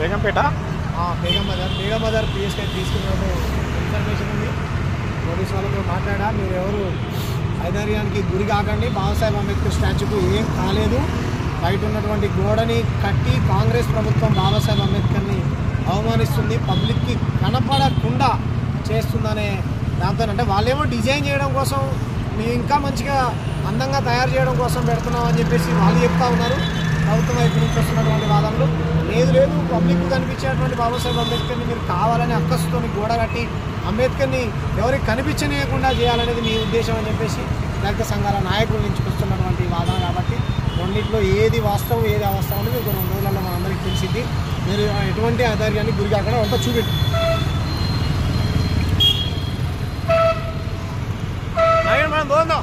Begumpet? Begum Bazar. Begum Bazar PSK తీసుకున్నాము information ఉంది. Police వాళ్ళతో మాట్లాడా. మీరు ఎవరు ఐదార్యానికి గురి కాకండి. బాబాసాహెబ్ అంబేద్కర్ స్టాచ్యూకు ఏం కాలేదు. బయట ఉన్నటువంటి గోడని కట్టి కాంగ్రెస్ ప్రభుత్వం బాబాసాహెబ్ అంబేద్కర్ని అవమానిస్తుంది. పబ్లిక్కి కనపడకుండా చేస్తుందనే దాంతో అంటే వాళ్ళేమో డిజైన్ చేయడం కోసం మేము ఇంకా మంచిగా అందంగా తయారు చేయడం కోసం పెడుతున్నాం అని చెప్పేసి వాళ్ళు చెప్తా ఉన్నారు. ప్రభుత్వం వైపు నుంచి వస్తున్నటువంటి వాదనలు. లేదు లేదు పబ్లిక్ కనిపించేటువంటి బాబాసాహెబ్ అంబేద్కర్ని మీరు కావాలని అక్కసుతోని గోడ కట్టి అంబేద్కర్ని ఎవరికి కనిపించనీయకుండా చేయాలనేది మీ ఉద్దేశం అని చెప్పేసి దళిత సంఘాల నాయకుల నుంచి వస్తున్నటువంటి వాదన కాబట్టి రెండిట్లో ఏది వాస్తవం ఏది అవాస్తవం అనేది ఒక రెండు రోజులలో మనందరికీ తెలిసింది మీరు ఎటువంటి ఆధార్యాన్ని గురి కాకుండా అంతా చూపెట్టు మనం పోందాం